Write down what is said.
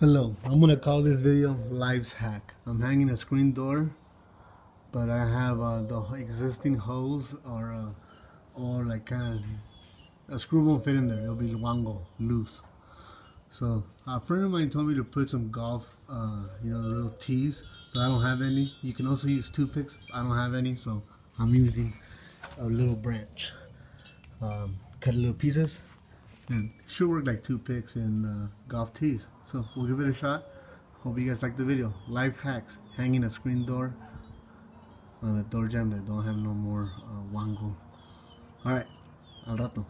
Hello, I'm gonna call this video Life's Hack. I'm hanging a screen door, but I have uh, the existing holes or uh, or like kind of a screw won't fit in there. It'll be luango, loose. So a friend of mine told me to put some golf, uh, you know, the little tees, but I don't have any. You can also use toothpicks. I don't have any, so I'm using a little branch. Um, cut little pieces and should work like toothpicks and uh, golf tees. So we'll give it a shot. Hope you guys like the video. Life hacks, hanging a screen door on a door jamb that don't have no more uh, wango. Alright, al rato.